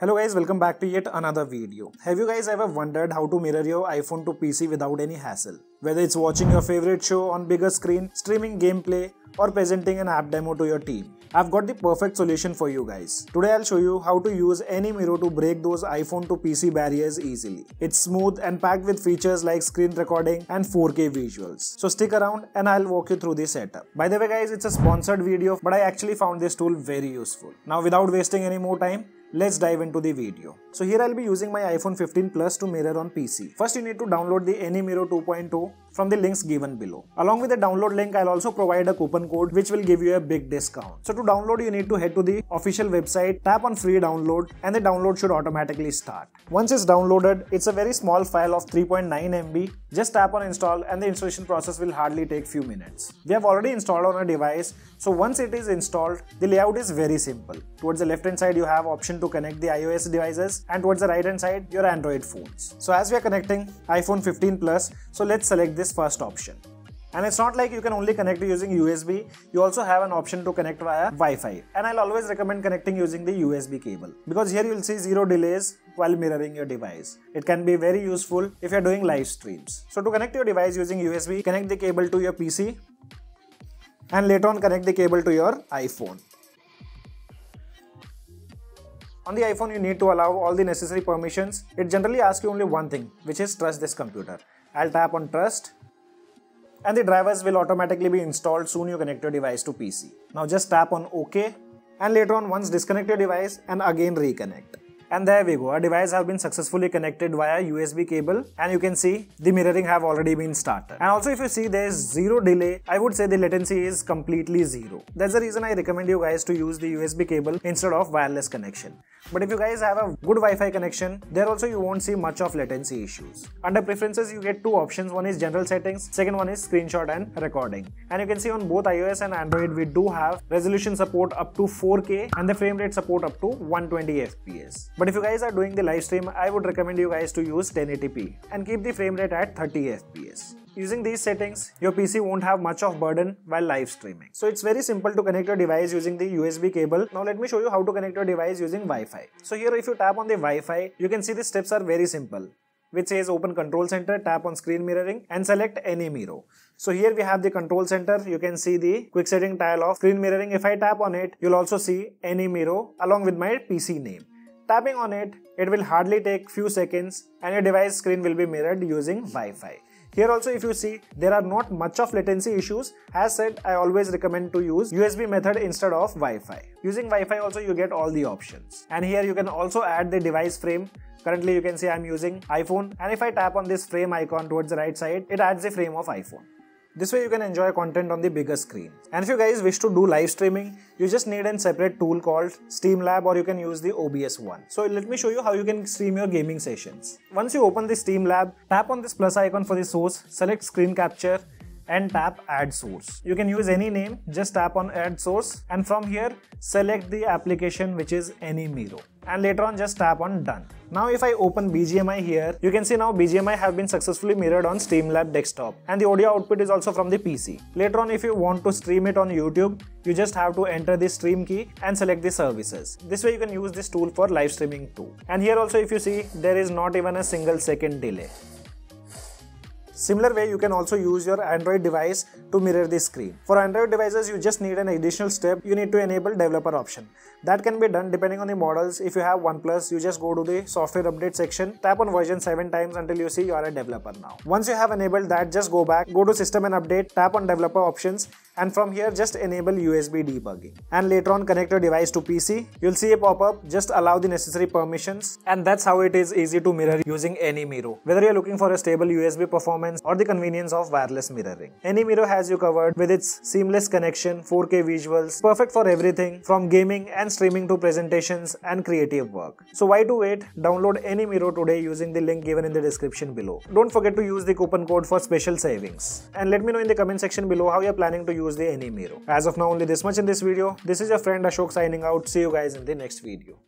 Hello guys, welcome back to yet another video. Have you guys ever wondered how to mirror your iPhone to PC without any hassle? Whether it's watching your favorite show on bigger screen, streaming gameplay, or presenting an app demo to your team. I've got the perfect solution for you guys. Today I'll show you how to use AnyMiro to break those iPhone to PC barriers easily. It's smooth and packed with features like screen recording and 4K visuals. So stick around and I'll walk you through the setup. By the way guys, it's a sponsored video but I actually found this tool very useful. Now without wasting any more time, Let's dive into the video. So here I'll be using my iPhone 15 Plus to mirror on PC. First you need to download the AnyMiro 2.0 from the links given below. Along with the download link, I'll also provide a coupon code which will give you a big discount. So to download, you need to head to the official website, tap on free download and the download should automatically start. Once it's downloaded, it's a very small file of 3.9 MB. Just tap on install and the installation process will hardly take few minutes. We have already installed on a device, so once it is installed, the layout is very simple. Towards the left hand side, you have option to connect the iOS devices and towards the right hand side, your Android phones. So as we are connecting iPhone 15 Plus, so let's select this first option. And it's not like you can only connect using USB, you also have an option to connect via Wi-Fi. And I'll always recommend connecting using the USB cable because here you'll see zero delays while mirroring your device. It can be very useful if you're doing live streams. So to connect your device using USB, connect the cable to your PC and later on connect the cable to your iPhone. On the iPhone, you need to allow all the necessary permissions. It generally asks you only one thing, which is trust this computer. I'll tap on trust and the drivers will automatically be installed soon you connect your device to PC. Now just tap on OK and later on once disconnect your device and again reconnect. And there we go, our device have been successfully connected via USB cable and you can see the mirroring have already been started. And also if you see there is zero delay, I would say the latency is completely zero. That's the reason I recommend you guys to use the USB cable instead of wireless connection. But if you guys have a good Wi-Fi connection, there also you won't see much of latency issues. Under preferences, you get two options. One is general settings, second one is screenshot and recording. And you can see on both iOS and Android, we do have resolution support up to 4K and the frame rate support up to 120 FPS. But if you guys are doing the live stream, I would recommend you guys to use 1080p and keep the frame rate at 30 FPS. Using these settings, your PC won't have much of burden while live streaming. So it's very simple to connect your device using the USB cable. Now let me show you how to connect your device using Wi-Fi. So here if you tap on the Wi-Fi, you can see the steps are very simple which says open control center, tap on screen mirroring and select AnyMiro So here we have the control center. You can see the quick setting tile of screen mirroring. If I tap on it, you'll also see AnyMiro along with my PC name. Tapping on it, it will hardly take few seconds and your device screen will be mirrored using Wi-Fi. Here also if you see there are not much of latency issues. As said I always recommend to use USB method instead of Wi-Fi. Using Wi-Fi also you get all the options. And here you can also add the device frame Currently you can see I'm using iPhone and if I tap on this frame icon towards the right side, it adds the frame of iPhone. This way you can enjoy content on the bigger screen. And if you guys wish to do live streaming, you just need a separate tool called Streamlab or you can use the OBS one. So let me show you how you can stream your gaming sessions. Once you open the Streamlab, tap on this plus icon for the source, select screen capture and tap add source. You can use any name, just tap on add source and from here select the application which is any AnyMiro and later on just tap on done. Now if I open BGMI here, you can see now BGMI have been successfully mirrored on Streamlab desktop and the audio output is also from the PC. Later on if you want to stream it on YouTube, you just have to enter the stream key and select the services. This way you can use this tool for live streaming too. And here also if you see, there is not even a single second delay. Similar way, you can also use your Android device to mirror the screen. For Android devices, you just need an additional step. You need to enable developer option. That can be done depending on the models. If you have OnePlus, you just go to the software update section, tap on version 7 times until you see you are a developer now. Once you have enabled that, just go back, go to system and update, tap on developer options and from here just enable USB debugging. And later on connect your device to PC. You'll see a pop-up, just allow the necessary permissions and that's how it is easy to mirror using AnyMiro. Whether you're looking for a stable USB performance or the convenience of wireless mirroring. AnyMiro has you covered with its seamless connection, 4K visuals, perfect for everything from gaming and streaming to presentations and creative work. So why to wait? Download AnyMiro today using the link given in the description below. Don't forget to use the coupon code for special savings. And let me know in the comment section below how you're planning to use use the AnyMiro. As of now only this much in this video. This is your friend Ashok signing out. See you guys in the next video.